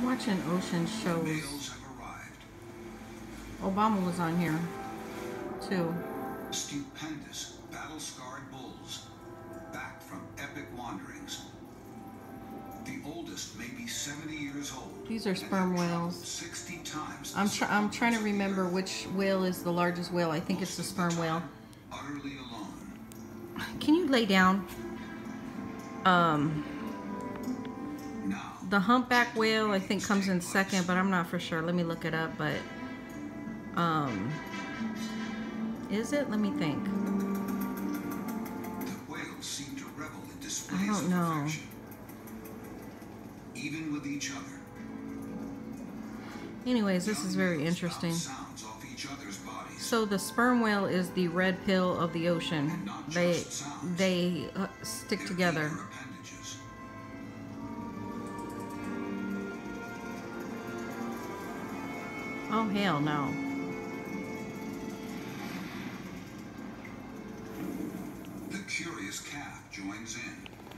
I'm watching ocean shows. Males have arrived. Obama was on here too. Stupendous, battle-scarred bulls, back from epic wanderings. The oldest may be 70 years old. These are sperm whales. 60 times I'm try I'm trying to the remember which whale is the largest whale. I think it's the sperm whale. Utterly alone. Can you lay down? Um, Now, the humpback whale I think comes in second, but I'm not for sure. Let me look it up. But um, is it? Let me think. the whales seem to revel in displays I don't know. Even with each other. Anyways, this is very interesting. bounce sounds off each other's bodies. So the sperm whale is the red pill of the ocean. They they uh, stick together. Oh hell no. The curious calf joins in.